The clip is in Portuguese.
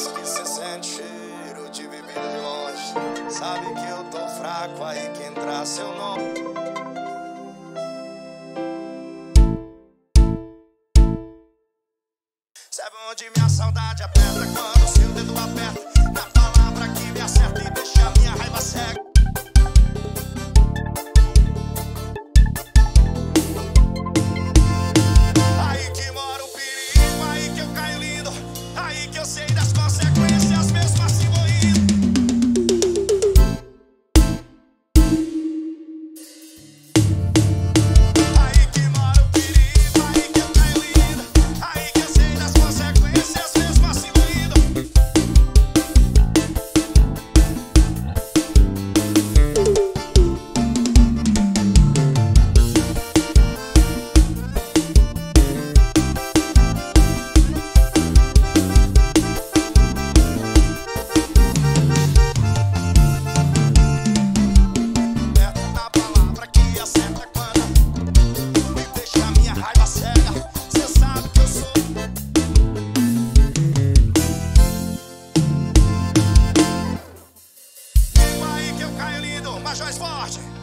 Diz que cê sente cheiro de bebida de longe. Sabe que eu tô fraco aí que entrar seu nome. Sabe onde minha saudade aperta quando seu dedo aperta? mais Forte.